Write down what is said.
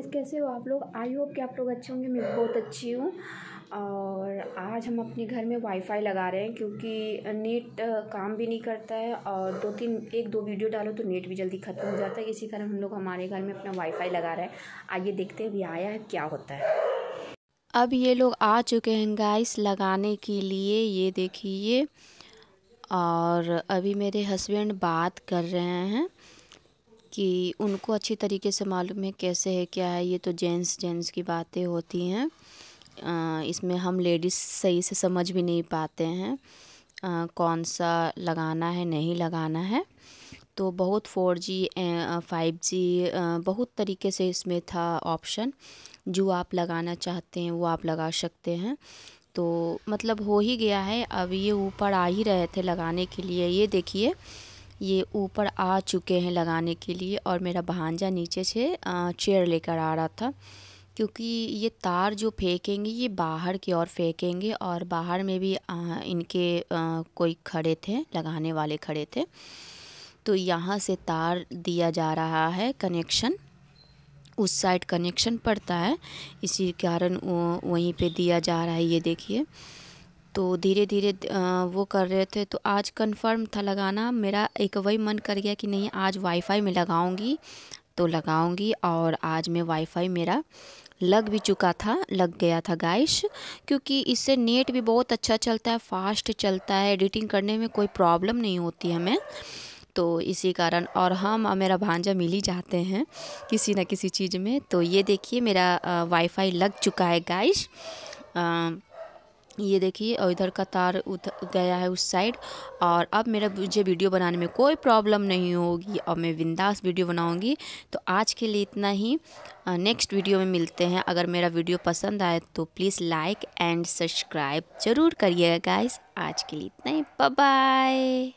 Guys कैसे हो आप लोग? आई होप कि आप लोग अच्छे होंगे। मैं बहुत अच्छी हूँ। और आज हम अपने घर में वाईफाई लगा रहे हैं क्योंकि नेट काम भी नहीं करता है और दो तीन, एक दो वीडियो डालो तो नेट भी जल्दी ख़त्म हो जाता है। इसी कारण हम लोग हमारे घर में अपना वाईफाई लगा रहे हैं। आइए देखते हैं अभी आया है, क्या होता है। अब ये लोग आ चुके हैं गाइस लगाने के लिए। ये देखिए। और अभी मेरे हस्बैंड बात कर रहे हैं। कि उनको अच्छी तरीके से मालूम है कैसे है क्या है ये तो जेंट्स जेंट्स की बातें होती हैं। इसमें हम लेडीज़ सही से समझ भी नहीं पाते हैं आ, कौन सा लगाना है नहीं लगाना है। तो बहुत फोर जी फाइव जी बहुत तरीके से इसमें था ऑप्शन। जो आप लगाना चाहते हैं वो आप लगा सकते हैं। तो मतलब हो ही गया है अब ये ऊपर आ ही रहे थे लगाने के लिए। ये देखिए ये ऊपर आ चुके हैं लगाने के लिए और मेरा भांजा नीचे से चेयर लेकर आ रहा था। क्योंकि ये तार जो फेंकेंगे ये बाहर की ओर फेंकेंगे और बाहर में भी आ, इनके आ, कोई खड़े थे लगाने वाले खड़े थे। तो यहाँ से तार दिया जा रहा है कनेक्शन उस साइड कनेक्शन पड़ता है। इसी कारण वहीं पे दिया जा रहा है ये देखिए। तो धीरे धीरे वो कर रहे थे। तो आज कंफर्म था लगाना। मेरा एक वही मन कर गया कि नहीं, आज वाईफाई में लगाऊँगी। तो लगाऊँगी और आज मैं वाईफाई मेरा लग भी चुका था, लग गया था गाइश क्योंकि इससे नेट भी बहुत अच्छा चलता है फास्ट चलता है। एडिटिंग करने में कोई प्रॉब्लम नहीं होती हमें। तो इसी कारण और हम और मेरा भांजा मिल ही जाते हैं किसी न किसी चीज़ में। तो ये देखिए मेरा वाईफाई लग चुका है गाइश ये देखिए, और इधर का तार उधर गया है उस साइड। और अब मेरा मुझे वीडियो बनाने में कोई प्रॉब्लम नहीं होगी, और मैं बिंदास वीडियो बनाऊँगी। तो आज के लिए इतना ही। नेक्स्ट वीडियो में मिलते हैं। अगर मेरा वीडियो पसंद आए तो प्लीज़ लाइक एंड सब्सक्राइब ज़रूर करिएगा, गाइस। आज के लिए इतना ही। बाय